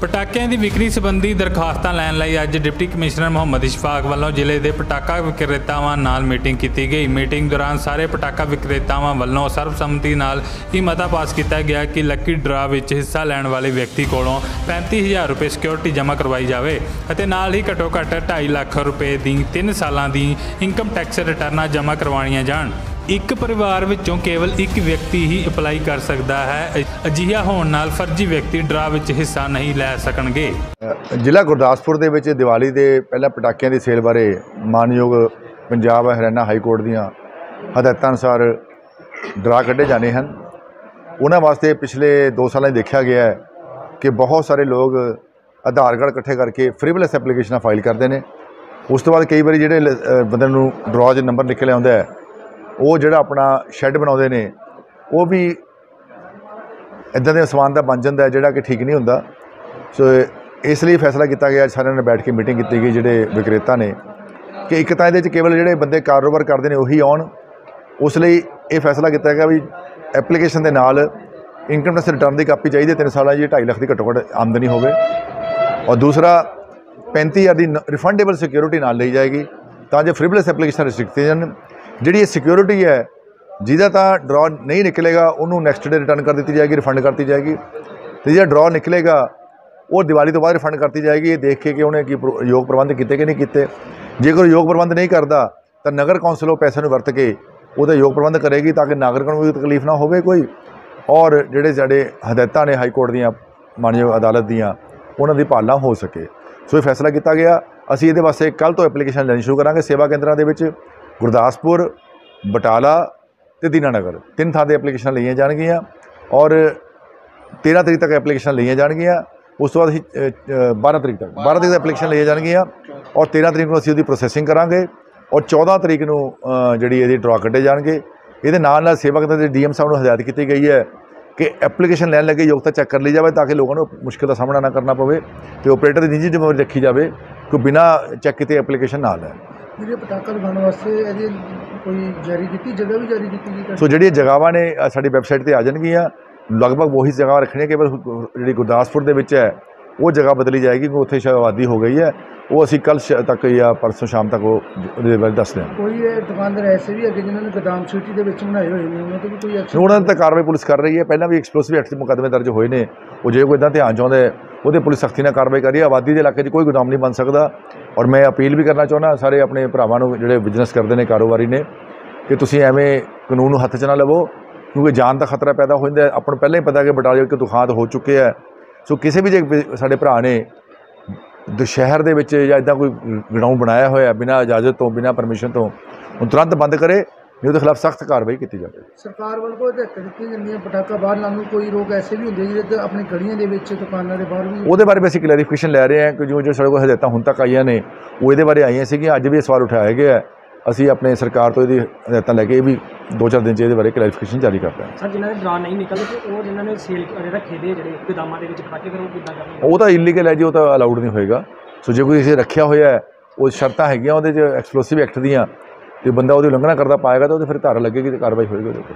ਪਟਾਕਿਆਂ ਦੀ ਵਿਕਰੀ ਸੰਬੰਧੀ ਦਰਖਾਸਤਾਂ ਲੈਣ ਲਈ ਅੱਜ ਡਿਪਟੀ ਕਮਿਸ਼ਨਰ ਮੁਹੰਮਦ ਇਸ਼ਫਾਕ ਵੱਲੋਂ ਜ਼ਿਲ੍ਹੇ ਦੇ ਪਟਾਕਾ ਵਿਕਰੇਤਾਵਾਂ ਨਾਲ ਮੀਟਿੰਗ ਕੀਤੀ ਗਈ। ਮੀਟਿੰਗ ਦੌਰਾਨ ਸਾਰੇ ਪਟਾਕਾ ਵਿਕਰੇਤਾਵਾਂ ਵੱਲੋਂ ਸਰਬਸੰਮਤੀ ਨਾਲ ਇਹ ਮਤਾ ਪਾਸ ਕੀਤਾ ਗਿਆ ਕਿ ਲੱਕੀ ਡਰਾ ਵਿੱਚ ਹਿੱਸਾ ਲੈਣ ਵਾਲੇ ਵਿਅਕਤੀ ਕੋਲੋਂ 35000 ਰੁਪਏ ਸਿਕਿਉਰਿਟੀ ਜਮ੍ਹਾਂ ਕਰਵਾਈ ਜਾਵੇ ਅਤੇ ਨਾਲ ਹੀ ਘੱਟੋ ਘੱਟ 2.5 ਲੱਖ ਰੁਪਏ ਦੀ 3 ਸਾਲਾਂ ਦੀ ਇਨਕਮ ਟੈਕਸ ਰਿਟਰਨਾਂ ਜਮ੍ਹਾਂ ਕਰਵਾਉਣੀਆਂ ਜਾਣ। ਇੱਕ ਪਰਿਵਾਰ ਵਿੱਚੋਂ ਕੇਵਲ ਇੱਕ ਵਿਅਕਤੀ ਹੀ ਅਪਲਾਈ ਕਰ ਸਕਦਾ ਹੈ। ਅਜਿਹਾ ਹੋਣ ਨਾਲ ਫਰਜ਼ੀ ਵਿਅਕਤੀ ਡਰਾ ਵਿੱਚ ਹਿੱਸਾ ਨਹੀਂ ਲੈ ਸਕਣਗੇ। ਜ਼ਿਲ੍ਹਾ ਗੁਰਦਾਸਪੁਰ ਦੇ ਵਿੱਚ ਦੀਵਾਲੀ ਦੇ ਪਹਿਲਾਂ ਪਟਾਕਿਆਂ ਦੀ ਸੇਲ ਬਾਰੇ ਮਾਨਯੋਗ ਪੰਜਾਬ ਹਰਿਆਣਾ ਹਾਈ ਕੋਰਟ ਦੀਆਂ ਹਦਾਇਤਾਂ ਅਨੁਸਾਰ ਡਰਾ ਕੱਢੇ ਜਾਣੇ ਹਨ। ਉਹਨਾਂ ਵਾਸਤੇ ਪਿਛਲੇ 2 ਸਾਲਾਂ 'ਚ ਦੇਖਿਆ ਗਿਆ ਹੈ ਕਿ ਬਹੁਤ ਸਾਰੇ ਲੋਕ ਆਧਾਰ ਕਾਰਡ ਇਕੱਠੇ ਕਰਕੇ ਫ੍ਰੀਵਲੈਸ ਐਪਲੀਕੇਸ਼ਨਾਂ ਫਾਈਲ ਕਰਦੇ ਨੇ। ਉਸ ਤੋਂ ਬਾਅਦ ਕਈ ਵਾਰੀ ਜਿਹੜੇ ਲ- ਬੰਦੇ ਨੂੰ ਡਰਾ 'ਚ ਨੰਬਰ ਨਿਕਲ ਆਉਂਦਾ ਹੈ ਉਹ ਜਿਹੜਾ ਆਪਣਾ ਸ਼ੈੱਡ ਬਣਾਉਂਦੇ ਨੇ, ਉਹ ਵੀ ਇਦਾਂ ਦੇ ਸਮਾਨ ਦਾ ਬਣ ਜਾਂਦਾ ਜਿਹੜਾ ਕਿ ਠੀਕ ਨਹੀਂ ਹੁੰਦਾ। ਸੋ ਇਸ ਲਈ ਫੈਸਲਾ ਕੀਤਾ ਗਿਆ, ਸਾਰਿਆਂ ਨੇ ਬੈਠ ਕੇ ਮੀਟਿੰਗ ਕੀਤੀ ਗਈ, ਜਿਹੜੇ ਵਿਕਰੇਤਾ ਨੇ। ਕਿ ਇੱਕ ਤਾਂ ਇਹਦੇ ਵਿੱਚ ਕੇਵਲ ਜਿਹੜੇ ਬੰਦੇ ਕਾਰੋਬਾਰ ਕਰਦੇ ਨੇ, ਉਹੀ ਆਉਣ। ਉਸ ਲਈ ਇਹ ਫੈਸਲਾ ਕੀਤਾ ਗਿਆ ਵੀ ਐਪਲੀਕੇਸ਼ਨ ਦੇ ਨਾਲ ਇਨਕਮ ਟੈਕਸ ਰਿਟਰਨ ਦੀ ਕਾਪੀ ਚਾਹੀਦੀ ਹੈ, ਤਿੰਨ ਸਾਲਾਂ 'ਚ 2.5 ਲੱਖ ਦੀ ਘੱਟੋ ਘੱਟ ਆਮਦਨੀ ਹੋਵੇ। ਔਰ ਦੂਸਰਾ 35000 ਦੀ ਰਿਫੰਡੇਬਲ ਸਿਕਿਉਰਿਟੀ ਨਾਲ ਲਈ ਜਾਏਗੀ, ਤਾਂ ਜੋ ਫ੍ਰੀਵਲੈਸ ਐਪਲੀਕੇਸ਼ਨ ਰਿਸਟ੍ਰਿਕਟ ਜਾਣ। ਜਿਹੜੀ ਇਹ ਸਿਕਿਉਰਿਟੀ ਹੈ, ਜਿਹਦਾ ਤਾਂ ਡਰਾ ਨਹੀਂ ਨਿਕਲੇਗਾ, ਉਹਨੂੰ ਨੈਕਸਟ ਡੇ ਰਿਟਰਨ ਕਰ ਦਿੱਤੀ ਜਾਏਗੀ ਰਿਫੰਡ ਕਰਤੀ ਜਾਏਗੀ। ਤੇ ਜਿਹੜਾ ਡਰਾ ਨਿਕਲੇਗਾ, ਉਹ ਦੀਵਾਲੀ ਤੋਂ ਬਾਅਦ ਰਿਫੰਡ ਕਰਤੀ ਜਾਏਗੀ। ਇਹ ਦੇਖ ਕੇ ਕਿ ਉਹਨੇ ਕੀ ਪ੍ਰੋ- ਯੋਗ ਪ੍ਰਬੰਧ ਕੀਤੇ ਕਿ ਨਹੀਂ ਕੀਤੇ। ਜੇਕਰ ਯੋਗ ਪ੍ਰਬੰਧ ਨਹੀਂ ਕਰਦਾ, ਤਾਂ ਨਗਰ ਕੌਂਸਲ ਉਹ ਪੈਸੇ ਨੂੰ ਵਰਤ ਕੇ ਉਹਦਾ ਯੋਗ ਪ੍ਰਬੰਧ ਕਰੇਗੀ ਤਾਂ ਕਿ ਨਾਗਰਿਕਾਂ ਨੂੰ ਵੀ ਤਕਲੀਫ ਨਾ ਹੋਵੇ ਕੋਈ। ਔਰ ਜਿਹੜੇ ਸਾਡੇ ਹਦਾਇਤਾਂ ਨੇ ਹਾਈ ਕੋਰਟ ਦੀਆਂ, ਮਾਨਯੋਗ ਅਦਾਲਤ ਦੀਆਂ, ਉਹਨਾਂ ਦੀ ਪਾਲਣਾ ਹੋ ਸਕੇ। ਸੋ ਇਹ ਫੈਸਲਾ ਕੀਤਾ ਗਿਆ। ਅਸੀਂ ਇਹਦੇ ਵਾਸਤੇ ਕੱਲ ਤੋਂ ਐਪਲੀਕੇਸ਼ਨ ਲੈਣੀ ਸ਼ੁਰੂ ਕਰਾਂਗੇ ਸੇਵਾ ਕੇਂਦਰਾਂ ਦੇ ਵਿੱਚ। ਗੁਰਦਾਸਪੁਰ ਬਟਾਲਾ ਤੇ ਦੀਨਾਨਗਰ। ਤਿੰਨ ਥਾਂ ਦੇ ਐਪਲੀਕੇਸ਼ਨ ਲਈਆਂ ਜਾਣਗੀਆਂ ਔਰ 13 ਤਰੀਕ ਤੱਕ ਐਪਲੀਕੇਸ਼ਨ ਲਈਆਂ ਜਾਣਗੀਆਂ। ਉਸ ਤੋਂ ਬਾਅਦ ਅਸੀਂ ਅ, 12 ਤਰੀਕ ਤੱਕ 12 ਤਰੀਕ ਤੱਕ ਐਪਲੀਕੇਸ਼ਨ ਲਈਆਂ ਜਾਣਗੀਆਂ ਔਰ 13 ਤਰੀਕ ਨੂੰ ਅਸੀਂ ਉਹਦੀ ਪ੍ਰੋਸੈਸਿੰਗ ਕਰਾਂਗੇ ਔਰ 14 ਤਰੀਕ ਨੂੰ ਜਿਹੜੀ ਇਹਦੀ ਡਰਾ ਕੱਢੇ ਜਾਣਗੇ। ਇਹਦੇ ਨਾਲ ਨਾਲ ਸੇਵਾ ਕੇਂਦਰ ਦੇ ਡੀਐਮ ਸਾਹਿਬ ਨੂੰ ਹਦਾਇਤ ਕੀਤੀ ਗਈ ਹੈ ਕਿ ਐਪਲੀਕੇਸ਼ਨ ਲੈਣ ਲੱਗੇ ਯੋਗਤਾ ਚੈੱਕ ਕਰ ਲਈ ਜਾਵੇ ਤਾਂ ਕਿ ਲੋਕਾਂ ਨੂੰ ਮੁਸ਼ਕਲ ਦਾ ਸਾਹਮਣਾ ਨਾ ਕਰਨਾ ਪਵੇ ਤੇ ਆਪਰੇਟਰ ਦੀ ਨਿੱਜੀ ਜ਼ਿੰਮੇਵਾਰੀ ਰੱਖੀ ਜਾਵੇ। ਕਿ ਬਿਨਾਂ ਚੈੱਕ ਕੀਤੇ ਐਪਲੀਕੇਸ਼ਨ ਨਾ ਲੈਣ ਜਿਹੜੇ ਪਟਾਕਾ ਲਗਾਉਣ ਵਾਸਤੇ ਇਹਦੀ ਕੋਈ ਜਾਰੀ ਕੀਤੀ ਜਗ੍ਹਾ ਵੀ ਜਾਰੀ ਕੀਤੀ ਗਈ ਸੋ ਜਿਹੜੀਆਂ ਜਗ੍ਹਾਵਾਂ ਨੇ ਅ, ਸਾਡੀ ਵੈਬਸਾਈਟ ਤੇ ਆ ਜਾਣਗੀਆਂ। ਲਗਭਗ ਉਹੀ ਜਗ੍ਹਾ ਰੱਖਣੀਆਂ ਕੇਵਲ ਹੁ- ਜਿਹੜੀ ਗੁਰਦਾਸਪੁਰ ਦੇ ਵਿੱਚ ਹੈ ਉਹ ਜਗ੍ਹਾ ਬਦਲੀ ਜਾਏਗੀ ਕਿਉਂਕਿ ਉੱਥੇ ਸ਼ਾਇਦ ਆਬਾਦੀ ਹੋ ਗਈ ਹੈ। ਉਹ ਅਸੀਂ ਕੱਲ ਤੱਕ ਜਾਂ ਪਰਸੋਂ ਸ਼ਾਮ ਤੱਕ ਉਹ ਜ- ਉਹਦੇ ਬਾਰੇ ਦੱਸ ਦਿਆਂਗੇ। ਕੋਈ ਇਹ ਦੁਕਾਨਦਾਰ ਐਸੇ ਵੀ ਹੈਗੇ ਜਿਨ੍ਹਾਂ ਨੇ ਗਦਾਮ ਸਿਟੀ ਦੇ ਵਿੱਚ ਬਣਾਏ ਹੋਏ ਨੇ ਉਹਨਾਂ ਤੇ ਵੀ ਕੋਈ ਐਕਸ਼ਨ ਉਹਨਾਂ 'ਤੇ ਤਾਂ ਕਾਰਵਾਈ ਪੁਲਿਸ ਕਰ ਰਹੀ ਹੈ। ਪਹਿਲਾਂ ਵੀ ਐਕਸਪਲੋਸਿਵ ਐਕਟ ਦੇ ਮੁਕੱਦਮੇ ਦਰਜ ਹੋਏ ਨੇ। ਉਹ ਜੇ ਕੋਈ ਇਦਾਂ ਧਿਆਨ ਚਾਹੁੰਦਾ ਹੈ ਉਹਦੇ ਪੁਲਿਸ ਸਖਤੀ ਨਾਲ ਕਾਰਵਾਈ ਕਰ ਹੈ ਆਬਾਦੀ ਦੇ ਇਲਾਕੇ 'ਚ ਕੋਈ ਗੋਦਾਮ ਨਹੀਂ ਬਣ ਸਕਦਾ। ਔਰ ਮੈਂ ਅਪੀਲ ਵੀ ਕਰਨਾ ਚਾਹੁੰਦਾ, ਸਾਰੇ ਆਪਣੇ ਭਰਾਵਾਂ ਨੂੰ ਜਿਹੜੇ ਬਿਜ਼ਨਸ ਕਰਦੇ ਨੇ, ਕਾਰੋਬਾਰੀ ਨੇ, ਕਿ ਤੁਸੀਂ ਐਵੇਂ ਕਾਨੂੰਨ ਨੂੰ ਹੱਥ 'ਚ ਨਾ ਲਵੋ, ਕਿਉਂਕਿ ਜਾਨ ਦਾ ਖਤਰਾ ਪੈਦਾ ਹੋ ਜਾਂਦਾ ਆਪਾਂ ਨੂੰ ਪਹਿਲਾਂ ਹੀ ਪਤਾ ਕਿ ਬਟਾਲੇ ਇੱਕ ਦੁਖਾਂਤ ਹੋ ਚੁੱਕੇ ਹੈ। ਸੋ ਕਿਸੇ ਵੀ ਜੇ ਸਾਡੇ ਭਰਾ ਨੇ ਦ ਸ਼ਹਿਰ ਦੇ ਵਿੱਚ ਜਾਂ ਇਦਾਂ ਕੋਈ ਗਰਾਊਂਡ ਬਣਾਇਆ ਹੋਇਆ ਬਿਨਾਂ ਇਜਾਜ਼ਤ ਤੋਂ, ਬਿਨਾਂ ਪਰਮਿਸ਼ਨ ਤੋਂ, ਉਹ ਤੁਰੰਤ ਬੰਦ ਕਰੇ। ਨਹੀਂ ਉਹਦੇ ਖਿਲਾਫ ਸਖਤ ਕਾਰਵਾਈ ਕੀਤੀ ਜਾਵੇ। ਸਰਕਾਰ ਵੱਲੋਂ ਕੋਈ ਹਦਾਇਤਾਂ ਦਿੱਤੀਆਂ ਜਾਂਦੀਆਂ ਪਟਾਕਾ ਬਾਹਰ ਲਾਉਣ ਨੂੰ ਕੋਈ ਲੋਕ ਐਸੇ ਵੀ ਹੁੰਦੇ ਜਿਹੜੇ ਆਪਣੀ ਗਲੀਆਂ ਦੇ ਵਿੱਚ ਦੁਕਾਨਾਂ ਦੇ ਬਾਹਰ ਵੀ ਉਹਦੇ ਬਾਰੇ ਵੀ ਅਸੀਂ ਕਲੈਰੀਫਿਕੇਸ਼ਨ ਲੈ ਰਹੇ ਹਾਂ ਕਿ ਜੋ ਜੋ ਸਾਡੇ ਕੋਲ ਹਦਾਇਤਾਂ ਹੁਣ ਤੱਕ ਆਈਆਂ ਨੇ ਉਹ ਇਹਦੇ ਬਾਰੇ ਆਈਆਂ ਸੀਗੀਆਂ ਅੱਜ ਵੀ ਇਹ ਸਵਾਲ ਉਠਾਇਆ ਗਿਆ ਹੈ। ਅਸੀਂ ਆਪਣੇ ਸਰਕਾਰ ਤੋਂ ਇਹਦੀ ਹਦਾਇਤਾਂ ਲੈ ਕੇ ਇਹ ਵੀ ਦੋ ਚਾਰ ਦਿਨ 'ਚ ਇਹਦੇ ਬਾਰੇ ਕਲੈਰੀਫਿਕੇਸ਼ਨ ਜਾਰੀ ਕਰ ਰਹੇ ਸਰ ਜਿਨ੍ਹਾਂ ਦੇ ਡਰਾ ਨਹੀਂ ਨਿਕਲਦੇ ਤੇ ਉਹ ਜਿਨ੍ਹਾਂ ਨੇ ਸੇਲ ਰੱਖੇ ਦੇ ਜਿਹੜੇ ਗੋਦਾਮਾਂ ਦੇ ਵਿੱਚ ਪਟਾਕੇ ਫਿਰ ਉਹ ਕਿੱਦਾਂ ਕਰਨਗੇ ਹਾਂ ਉਹ ਤਾਂ ਇਲੀਗਲ ਹੈ ਜੀ ਉਹ ਤਾਂ ਅਲਾਉਡ ਨਹੀਂ ਹੋਏਗਾ। ਸੋ ਜੇ ਕੋਈ ਇਸੇ ਰੱਖਿਆ ਹੋਇਆ ਹੈ ਉਹ ਸ਼ਰਤਾਂ ਹੈਗੀਆਂ ਉਹਦੇ 'ਚ ਐਕਸਪਲੋਸਿਵ ਐਕਟ ਦੀਆਂ ਤੇ ਬੰਦਾ ਉਹਦੀ ਉਲੰਘਣਾ ਕਰਦਾ ਪਾਏਗਾ ਤਾਂ ਉਹਦੇ ਫਿਰ ਧਾਰਾ ਲੱਗੇਗੀ ਤੇ ਕਾਰਵਾਈ ਹੋਏਗੀ ਉਹਦੇ ਉੱਤੇ